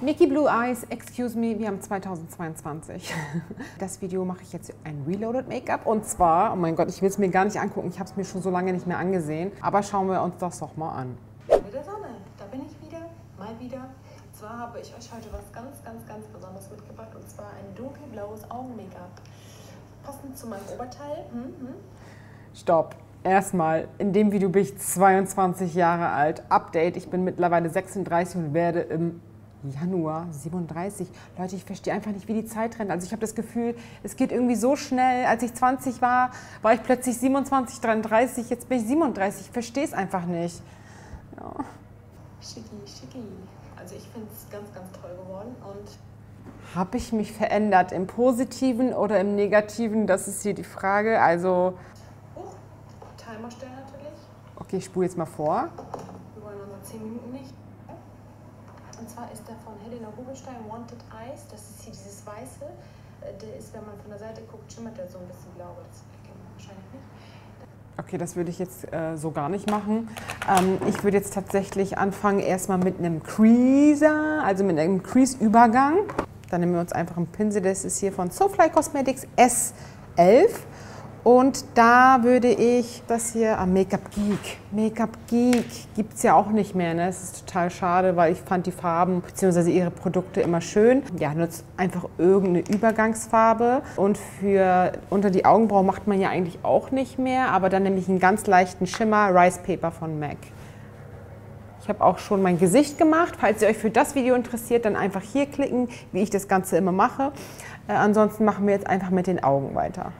Mickey Blue Eyes, excuse me, wir haben 2022. Das Video mache ich jetzt ein Reloaded Make-up und zwar, oh mein Gott, ich will es mir gar nicht angucken, ich habe es mir schon so lange nicht mehr angesehen, aber schauen wir uns das doch mal an. Mit der Sonne, da bin ich wieder, mal wieder. Und zwar habe ich euch heute was ganz, ganz, ganz Besonderes mitgebracht und zwar ein dunkelblaues Augen-Make-up. Passend zu meinem Oberteil. Mhm. Stopp. Erstmal, in dem Video bin ich 22 Jahre alt. Update, ich bin mittlerweile 36 und werde im Januar 37. Leute, ich verstehe einfach nicht, wie die Zeit rennt. Also ich habe das Gefühl, es geht irgendwie so schnell. Als ich 20 war, war ich plötzlich 27, 33. Jetzt bin ich 37. Ich verstehe es einfach nicht. Ja. Schicki, schicki. Also ich finde es ganz, ganz toll geworden und Habe ich mich verändert im Positiven oder im Negativen? Das ist hier die Frage. Also, huch, Timer stellen natürlich. okay, ich spule jetzt mal vor. Wir wollen unsere 10 Minuten nicht. Und zwar ist der von Helena Rubinstein Wanted Eyes. Das ist hier dieses Weiße. Äh, Der ist, wenn man von der Seite guckt, schimmert der so ein bisschen blau. Das erkennt man wahrscheinlich nicht. Okay, das würde ich jetzt äh, so gar nicht machen. Ähm, ich würde jetzt tatsächlich anfangen erstmal mit einem Creaser, also mit einem Crease-Übergang. Dann nehmen wir uns einfach einen Pinsel, das ist hier von Soulfly Cosmetics S11. Und da würde ich das hier am Make-up Geek. Make-up Geek gibt es ja auch nicht mehr. Ne? Das ist total schade, weil ich fand die Farben bzw. ihre Produkte immer schön. Ja, nutzt einfach irgendeine Übergangsfarbe. Und für unter die Augenbrauen macht man ja eigentlich auch nicht mehr. Aber dann nehme ich einen ganz leichten Schimmer, Rice Paper von MAC. Ich habe auch schon mein Gesicht gemacht. Falls ihr euch für das Video interessiert, dann einfach hier klicken, wie ich das Ganze immer mache. Äh, ansonsten machen wir jetzt einfach mit den Augen weiter.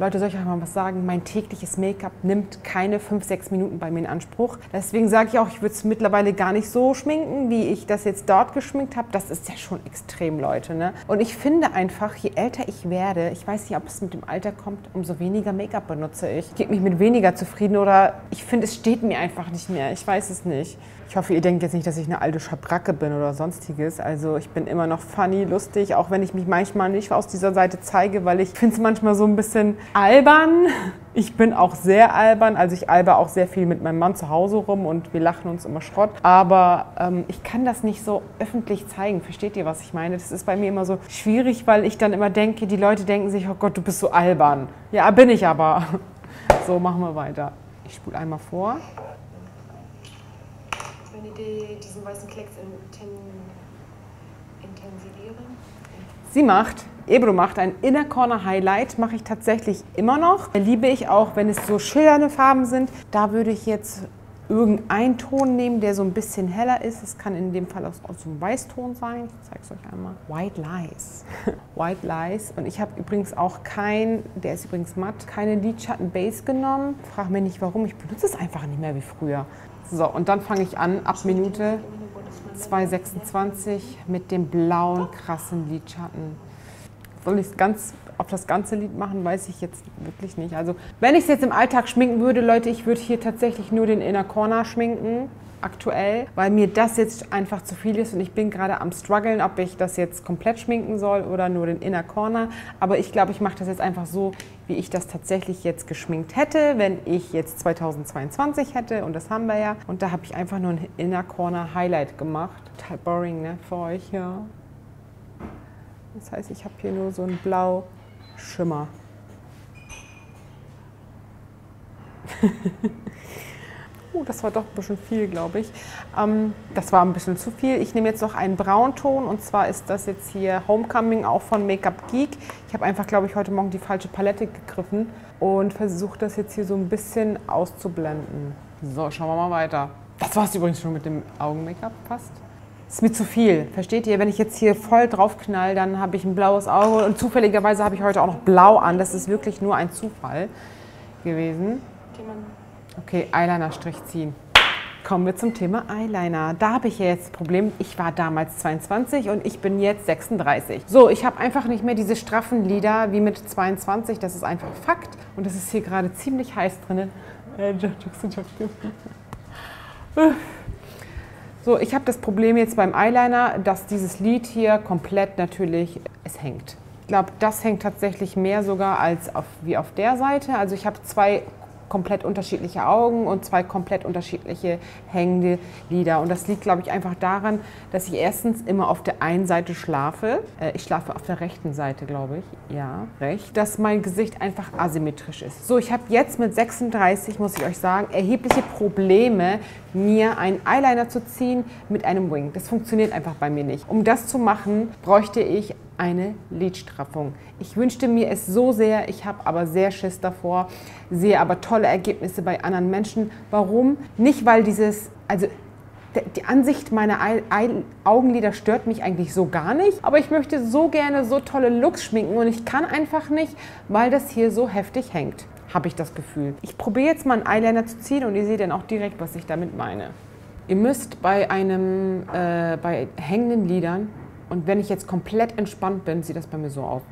Leute, soll ich euch mal was sagen? Mein tägliches Make-up nimmt keine 5, 6 Minuten bei mir in Anspruch. Deswegen sage ich auch, ich würde es mittlerweile gar nicht so schminken, wie ich das jetzt dort geschminkt habe. Das ist ja schon extrem, Leute. Ne? Und ich finde einfach, je älter ich werde, ich weiß nicht, ob es mit dem Alter kommt, umso weniger Make-up benutze ich. Gebe mich mit weniger zufrieden oder ich finde, es steht mir einfach nicht mehr. Ich weiß es nicht. Ich hoffe, ihr denkt jetzt nicht, dass ich eine alte Schabracke bin oder sonstiges. Also ich bin immer noch funny, lustig, auch wenn ich mich manchmal nicht aus dieser Seite zeige, weil ich finde es manchmal so ein bisschen albern. Ich bin auch sehr albern, also ich alber auch sehr viel mit meinem Mann zu Hause rum und wir lachen uns immer Schrott. Aber ähm, ich kann das nicht so öffentlich zeigen. Versteht ihr, was ich meine? Das ist bei mir immer so schwierig, weil ich dann immer denke, die Leute denken sich, oh Gott, du bist so albern. Ja, bin ich aber. So, machen wir weiter. Ich spule einmal vor. Wenn ihr die, diesen weißen Klecks inten, intensivieren. Sie macht, Ebro macht ein Inner Corner Highlight, mache ich tatsächlich immer noch. Liebe ich auch, wenn es so schillernde Farben sind. Da würde ich jetzt irgendeinen Ton nehmen, der so ein bisschen heller ist. Es kann in dem Fall auch so ein Weißton sein. Ich zeige es euch einmal. White Lies. White Lies. Und ich habe übrigens auch kein, der ist übrigens matt, keine Lidschatten Base genommen. Frag mir nicht warum, ich benutze es einfach nicht mehr wie früher. So, und dann fange ich an ab Minute 2,26 mit dem blauen, krassen Lidschatten. Soll ich es ganz auf das ganze Lied machen, weiß ich jetzt wirklich nicht. Also, wenn ich es jetzt im Alltag schminken würde, Leute, ich würde hier tatsächlich nur den Inner Corner schminken, aktuell, weil mir das jetzt einfach zu viel ist und ich bin gerade am struggeln, ob ich das jetzt komplett schminken soll oder nur den Inner Corner. Aber ich glaube, ich mache das jetzt einfach so, wie ich das tatsächlich jetzt geschminkt hätte, wenn ich jetzt 2022 hätte und das haben wir ja. Und da habe ich einfach nur ein Inner Corner Highlight gemacht. Total boring, ne, für euch, ja. Das heißt, ich habe hier nur so einen blau Schimmer. oh, das war doch ein bisschen viel, glaube ich. Ähm, das war ein bisschen zu viel. Ich nehme jetzt noch einen Braunton und zwar ist das jetzt hier Homecoming auch von Make-up Geek. Ich habe einfach, glaube ich, heute Morgen die falsche Palette gegriffen und versuche das jetzt hier so ein bisschen auszublenden. So, schauen wir mal weiter. Das war es übrigens schon mit dem Augen-Make-up fast. Ist mir zu viel. Versteht ihr? Wenn ich jetzt hier voll drauf knall, dann habe ich ein blaues Auge und zufälligerweise habe ich heute auch noch blau an. Das ist wirklich nur ein Zufall gewesen. Okay, Eyeliner-Strich ziehen. Kommen wir zum Thema Eyeliner. Da habe ich ja jetzt das Problem, ich war damals 22 und ich bin jetzt 36. So, ich habe einfach nicht mehr diese straffen Lider wie mit 22. Das ist einfach Fakt. Und das ist hier gerade ziemlich heiß drin. Äh, So, ich habe das Problem jetzt beim Eyeliner, dass dieses Lid hier komplett natürlich, es hängt. Ich glaube, das hängt tatsächlich mehr sogar als auf, wie auf der Seite. Also ich habe zwei komplett unterschiedliche Augen und zwei komplett unterschiedliche hängende Lider. Und das liegt, glaube ich, einfach daran, dass ich erstens immer auf der einen Seite schlafe. Äh, ich schlafe auf der rechten Seite, glaube ich. Ja, recht. Dass mein Gesicht einfach asymmetrisch ist. So, ich habe jetzt mit 36, muss ich euch sagen, erhebliche Probleme, mir einen Eyeliner zu ziehen mit einem Wing. Das funktioniert einfach bei mir nicht. Um das zu machen, bräuchte ich eine Lidstraffung. Ich wünschte mir es so sehr, ich habe aber sehr Schiss davor, sehe aber tolle Ergebnisse bei anderen Menschen. Warum? Nicht, weil dieses, also die Ansicht meiner Augenlider stört mich eigentlich so gar nicht, aber ich möchte so gerne so tolle Looks schminken und ich kann einfach nicht, weil das hier so heftig hängt, habe ich das Gefühl. Ich probiere jetzt mal einen Eyeliner zu ziehen und ihr seht dann auch direkt, was ich damit meine. Ihr müsst bei einem, äh, bei hängenden Lidern und wenn ich jetzt komplett entspannt bin, sieht das bei mir so aus.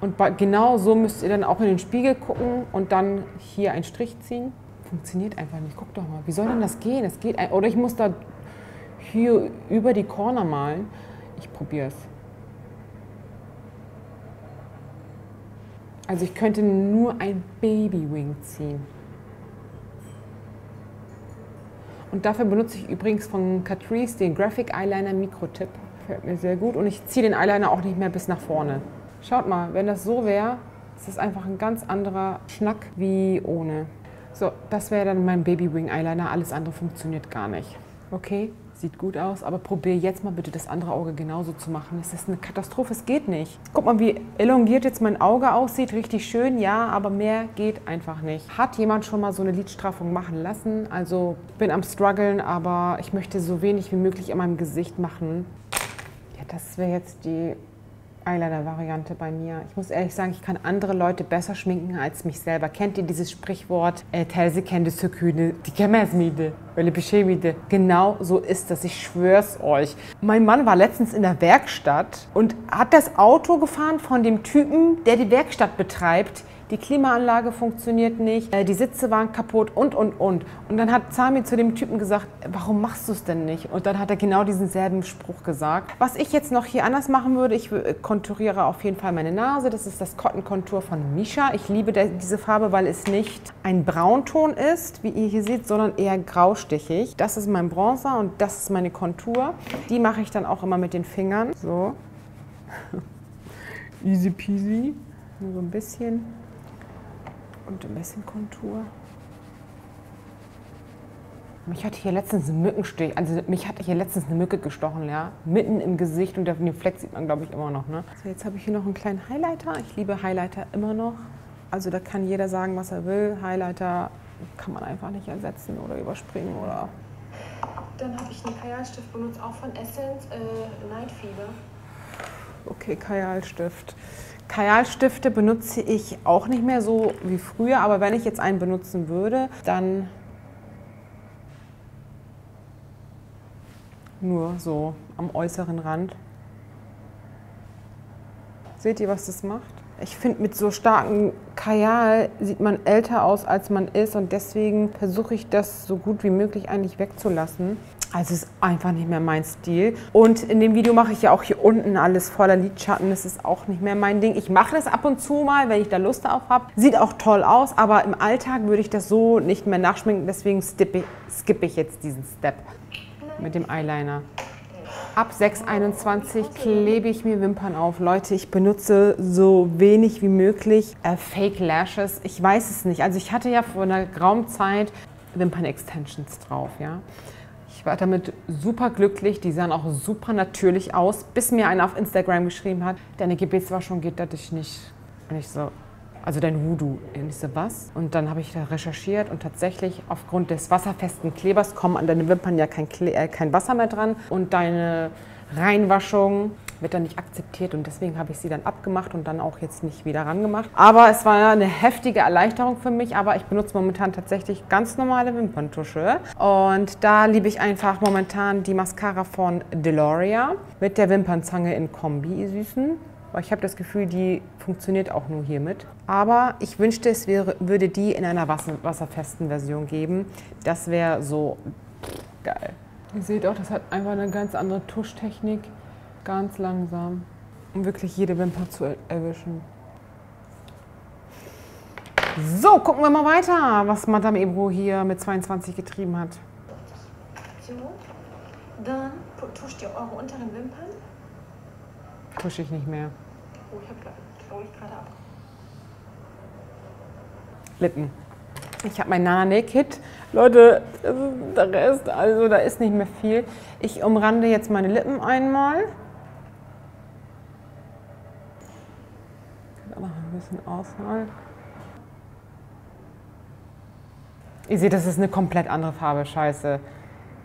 Und genau so müsst ihr dann auch in den Spiegel gucken und dann hier einen Strich ziehen. Funktioniert einfach nicht. Guck doch mal, wie soll denn das gehen? Es geht, oder ich muss da hier über die Corner malen. Ich probiere es. Also ich könnte nur ein Babywing ziehen. Und dafür benutze ich übrigens von Catrice den Graphic Eyeliner Micro-Tip. Fällt mir sehr gut. Und ich ziehe den Eyeliner auch nicht mehr bis nach vorne. Schaut mal, wenn das so wäre, ist es einfach ein ganz anderer Schnack wie ohne. So, das wäre dann mein Baby Wing Eyeliner. Alles andere funktioniert gar nicht. Okay, sieht gut aus, aber probier jetzt mal bitte das andere Auge genauso zu machen. Es ist eine Katastrophe, es geht nicht. Guck mal, wie elongiert jetzt mein Auge aussieht. Richtig schön, ja, aber mehr geht einfach nicht. Hat jemand schon mal so eine Lidstraffung machen lassen? Also bin am struggeln, aber ich möchte so wenig wie möglich in meinem Gesicht machen. Ja, das wäre jetzt die Eyeliner-Variante bei mir. Ich muss ehrlich sagen, ich kann andere Leute besser schminken als mich selber. Kennt ihr dieses Sprichwort? Äh, Telse kennt es die Kemmersmiede, weil Beschämide. Genau so ist das, ich schwör's euch. Mein Mann war letztens in der Werkstatt und hat das Auto gefahren von dem Typen, der die Werkstatt betreibt die Klimaanlage funktioniert nicht, äh, die Sitze waren kaputt und, und, und. Und dann hat Sami zu dem Typen gesagt, warum machst du es denn nicht? Und dann hat er genau diesen selben Spruch gesagt. Was ich jetzt noch hier anders machen würde, ich konturiere auf jeden Fall meine Nase. Das ist das Cotton Contour von Misha. Ich liebe diese Farbe, weil es nicht ein Braunton ist, wie ihr hier seht, sondern eher graustichig. Das ist mein Bronzer und das ist meine Kontur. Die mache ich dann auch immer mit den Fingern. So. Easy peasy. Nur so ein bisschen und ein bisschen Kontur. Mich hat hier letztens ein Mückenstich, also mich hat hier letztens eine Mücke gestochen, ja, mitten im Gesicht und den Fleck sieht man, glaube ich, immer noch. Ne? So, jetzt habe ich hier noch einen kleinen Highlighter. Ich liebe Highlighter immer noch. Also da kann jeder sagen, was er will. Highlighter kann man einfach nicht ersetzen oder überspringen oder. Dann habe ich einen Kajalstift benutzt, auch von Essence, äh, Night Fever. Okay, Kajalstift. Kajalstifte benutze ich auch nicht mehr so wie früher, aber wenn ich jetzt einen benutzen würde, dann nur so am äußeren Rand. Seht ihr, was das macht? Ich finde, mit so starkem Kajal sieht man älter aus, als man ist und deswegen versuche ich das so gut wie möglich eigentlich wegzulassen. Also es ist einfach nicht mehr mein Stil. Und in dem Video mache ich ja auch hier unten alles voller Lidschatten. Das ist auch nicht mehr mein Ding. Ich mache das ab und zu mal, wenn ich da Lust darauf habe. Sieht auch toll aus, aber im Alltag würde ich das so nicht mehr nachschminken. Deswegen skippe ich jetzt diesen Step mit dem Eyeliner. Ab 6,21 klebe ich mir Wimpern auf. Leute, ich benutze so wenig wie möglich äh, Fake Lashes. Ich weiß es nicht. Also ich hatte ja vor einer grauen Zeit Wimpern-Extensions drauf, ja. Ich war damit super glücklich, die sahen auch super natürlich aus, bis mir einer auf Instagram geschrieben hat, deine Gebetswaschung geht da dich nicht. Und ich so, also dein Voodoo. Und ich so, was? Und dann habe ich da recherchiert und tatsächlich aufgrund des wasserfesten Klebers kommen an deine Wimpern ja kein, Kle äh, kein Wasser mehr dran und deine Reinwaschung wird dann nicht akzeptiert und deswegen habe ich sie dann abgemacht und dann auch jetzt nicht wieder rangemacht. Aber es war eine heftige Erleichterung für mich, aber ich benutze momentan tatsächlich ganz normale Wimperntusche und da liebe ich einfach momentan die Mascara von Deloria mit der Wimpernzange in Kombi, ihr Süßen. Weil ich habe das Gefühl, die funktioniert auch nur hiermit. Aber ich wünschte, es wäre, würde die in einer wasserfesten Version geben. Das wäre so geil. Ihr seht auch, das hat einfach eine ganz andere Tuschtechnik. Ganz langsam, um wirklich jede Wimper zu erwischen. So, gucken wir mal weiter, was Madame Ebro hier mit 22 getrieben hat. So. Dann tuscht ihr eure unteren Wimpern. Tusche ich nicht mehr. Oh, ich habe, glaube ich, gerade ab. Lippen. Ich habe mein Nana Kit. Leute, der Rest, also da ist nicht mehr viel. Ich umrande jetzt meine Lippen einmal. Kann auch noch ein bisschen ausmalen. Ihr seht, das ist eine komplett andere Farbe. Scheiße.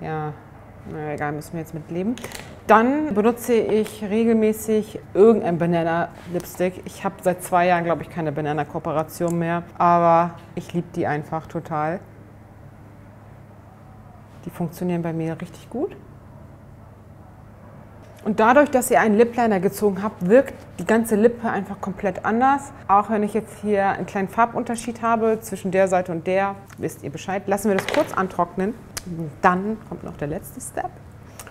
Ja, na egal, müssen wir jetzt mit leben. Dann benutze ich regelmäßig irgendein Banana Lipstick. Ich habe seit zwei Jahren, glaube ich, keine Banana Kooperation mehr, aber ich liebe die einfach total. Die funktionieren bei mir richtig gut. Und dadurch, dass ihr einen Lip Liner gezogen habt, wirkt die ganze Lippe einfach komplett anders. Auch wenn ich jetzt hier einen kleinen Farbunterschied habe zwischen der Seite und der, wisst ihr Bescheid. Lassen wir das kurz antrocknen. Dann kommt noch der letzte Step.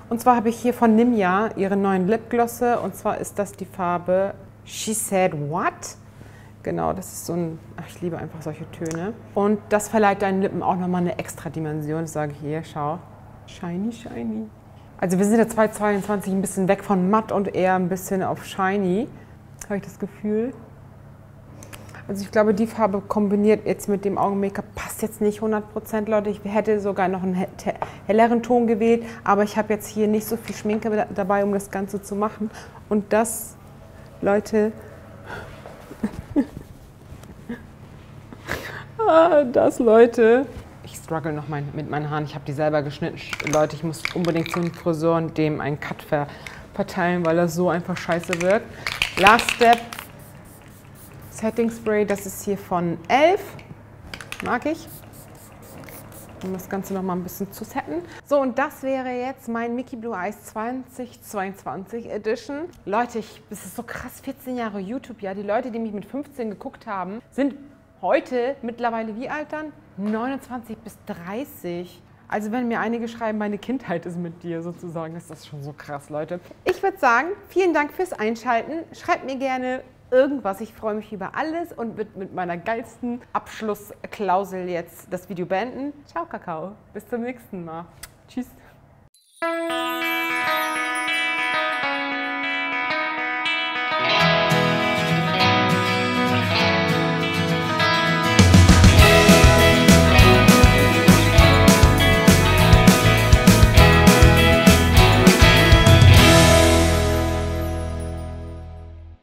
Und zwar habe ich hier von Nimja ihre neuen Lipglosse. Und zwar ist das die Farbe She Said What? Genau, das ist so ein, ach, ich liebe einfach solche Töne. Und das verleiht deinen Lippen auch nochmal eine extra Dimension. Das sage ich hier, schau. Shiny, shiny. Also wir sind ja 2022 ein bisschen weg von matt und eher ein bisschen auf shiny, habe ich das Gefühl. Also ich glaube, die Farbe kombiniert jetzt mit dem Augen-Make-up passt jetzt nicht 100% Leute. Ich hätte sogar noch einen helleren Ton gewählt, aber ich habe jetzt hier nicht so viel Schminke da- dabei, um das Ganze zu machen. Und das, Leute, ah, das, Leute, ich struggle noch mein, mit meinen Haaren. Ich habe die selber geschnitten. Sch- Leute, ich muss unbedingt zu einem Friseur und dem einen Cut ver verteilen, weil das so einfach scheiße wirkt. Last Step, Setting Spray, das ist hier von Elf. Mag ich. Um das Ganze noch mal ein bisschen zu setten. So, und das wäre jetzt mein Mickey Blue Eyes 2022 Edition. Leute, ich, das ist so krass, 14 Jahre YouTube, ja. Die Leute, die mich mit 15 geguckt haben, sind heute mittlerweile wie alt dann? 29 bis 30. Also wenn mir einige schreiben, meine Kindheit ist mit dir sozusagen, ist das schon so krass, Leute. Ich würde sagen, vielen Dank fürs Einschalten. Schreibt mir gerne irgendwas. Ich freue mich über alles und wird mit meiner geilsten Abschlussklausel jetzt das Video beenden. Ciao, Kakao. Bis zum nächsten Mal. Tschüss.